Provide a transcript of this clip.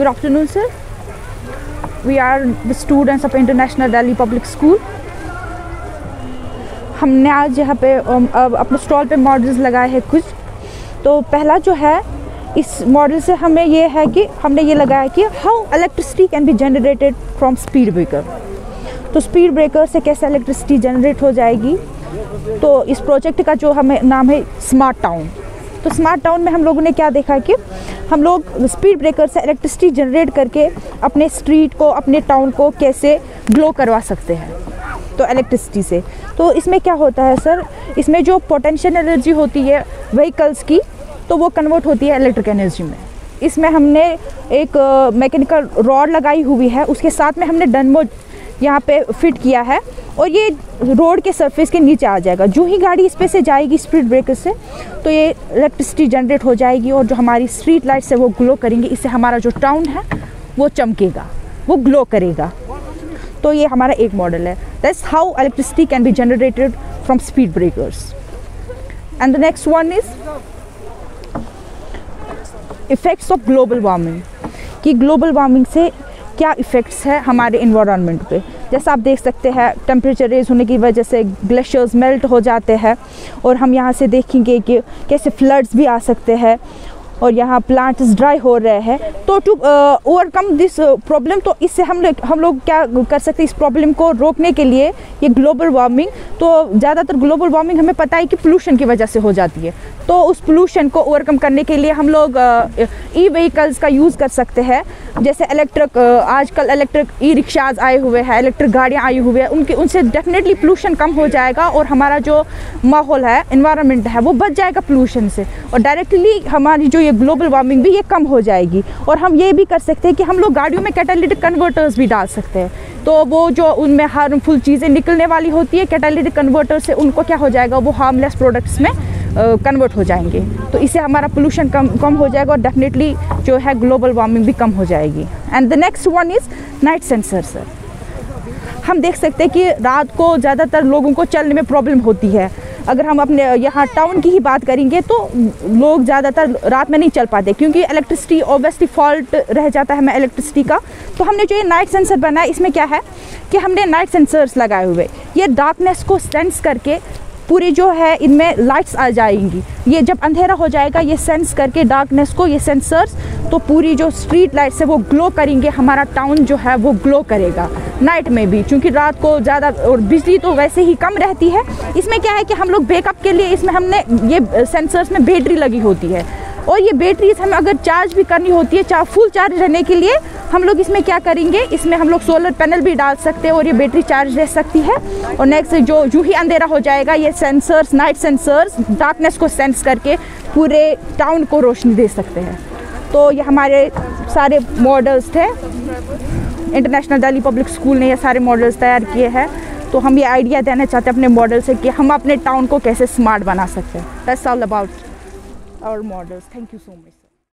Good afternoon, sir. We are the students of International Delhi Public School. हमने आज यहाँ पे अब अपने स्टॉल पे मॉडल्स लगाए हैं कुछ तो पहला जो है इस मॉडल से हमें ये है कि हमने ये लगाया कि how electricity can be generated from speed breaker तो स्पीड ब्रेकर से कैसे इलेक्ट्रिसिटी जनरेट हो जाएगी तो इस प्रोजेक्ट का जो हमें नाम है स्मार्ट टाउन तो स्मार्ट टाउन में हम लोगों ने क्या देखा कि हम लोग स्पीड ब्रेकर से इलेक्ट्रिसिटी जनरेट करके अपने स्ट्रीट को, अपने टाउन को कैसे ग्लो करवा सकते हैं तो इलेक्ट्रिसिटी से। तो इसमें क्या होता है सर इसमें जो पोटेंशियल एनर्जी होती है व्हीकल्स की तो वो कन्वर्ट होती है इलेक्ट्रिक एनर्जी में। इसमें हमने एक मैकेनिकल रॉड लगाई हुई है, उसके साथ में हमने डनमो यहाँ पे फिट किया है और ये रोड के सरफेस के नीचे आ जाएगा। जो ही गाड़ी इस पे से जाएगी स्पीड ब्रेकर से तो ये इलेक्ट्रिसिटी जनरेट हो जाएगी और जो हमारी स्ट्रीट लाइट्स है वो ग्लो करेंगी। इससे हमारा जो टाउन है, वो चमकेगा, वो ग्लो करेगा। तो ये हमारा एक मॉडल है। That's how electricity can be generated from speed breakers and the next one is effects of global warming कि ग्लोबल वार्मिंग से क्या इफ़ेक्ट्स है हमारे इन्वायरमेंट पे? जैसा आप देख सकते हैं टेम्परेचर रेज होने की वजह से ग्लेशियर्स मेल्ट हो जाते हैं और हम यहाँ से देखेंगे कि कैसे फ्लड्स भी आ सकते हैं और यहाँ प्लांट्स ड्राई हो रहे हैं। तो टू ओवरकम दिस प्रॉब्लम तो इससे हम लोग हम लोग क्या कर सकते हैं इस प्रॉब्लम को रोकने के लिए ये ग्लोबल वार्मिंग तो ज़्यादातर ग्लोबल वार्मिंग हमें पता है कि पोल्यूशन की वजह से हो जाती है। तो उस पोल्यूशन को ओवरकम करने के लिए हम लोग ई व्हीकल्स का यूज़ कर सकते हैं। जैसे इलेक्ट्रिक आजकल इलेक्ट्रिक ई रिक्शाज आए हुए हैं इलेक्ट्रिक गाड़ियाँ आई हुई हैं, उनके, उनसे डेफिनेटली पोल्यूशन कम हो जाएगा और हमारा जो माहौल है इन्वायरमेंट है, वो बच जाएगा पोल्यूशन से और डायरेक्टली हमारी जो ये ग्लोबल वार्मिंग भी ये कम हो जाएगी और हम ये भी कर सकते हैं कि हम लोग गाड़ियों में कैटालिटिक कन्वर्टर्स भी डाल सकते हैं। तो वो जो उनमें हार्मफुल चीज़ें निकलने वाली होती है कैटालिटिक कन्वर्टर से उनको क्या हो जाएगा, वो हार्मलेस प्रोडक्ट्स में कन्वर्ट हो जाएँगे। तो इससे हमारा पोल्यूशन कम कम हो जाएगा और डेफिनेटली जो है ग्लोबल वार्मिंग भी कम हो जाएगी। And the next one is night sensor sir हम देख सकते हैं कि रात को ज़्यादातर लोगों को चलने में प्रॉब्लम होती है। अगर हम अपने, यहाँ टाउन की ही बात करेंगे तो लोग ज़्यादातर रात में नहीं चल पाते क्योंकि इलेक्ट्रिसिटी ऑब्वियसली फॉल्ट रह जाता है हमें इलेक्ट्रिसिटी का। तो हमने जो ये नाइट सेंसर बनाया, इसमें क्या है कि हमने नाइट सेंसर्स लगाए हुए। ये डार्कनेस को सेंस करके पूरी जो है, इनमें लाइट्स आ जाएँगी। ये जब अंधेरा हो जाएगा, ये सेंस करके डार्कनेस को, ये सेंसर्स तो पूरी जो स्ट्रीट लाइट्स है, वो ग्लो करेंगे। हमारा टाउन जो है, वो ग्लो करेगा। नाइट में भी, क्योंकि रात को ज़्यादा, और बिजली तो वैसे ही कम रहती है। इसमें क्या है कि हम लोग बेकअप के लिए, इसमें हमने ये सेंसर्स में बैटरी लगी होती है। और ये बैटरीज हमें अगर चार्ज भी करनी होती है चार फुल चार्ज रहने के लिए, हम लोग इसमें क्या करेंगे? इसमें हम लोग सोलर पैनल भी डाल सकते हैं और ये बैटरी चार्ज रह सकती है। और नेक्स्ट जो यूँ ही अंधेरा हो जाएगा, ये सेंसर्स नाइट सेंसर्स डार्कनेस को सेंस करके पूरे टाउन को रोशनी दे सकते हैं। तो ये हमारे सारे मॉडल्स थे। इंटरनेशनल दिल्ली पब्लिक स्कूल ने ये सारे मॉडल्स तैयार किए हैं। तो हम ये आइडिया देना चाहते हैं अपने मॉडल से कि हम अपने टाउन को कैसे स्मार्ट बना सकते हैं। That's all about our models thank you so much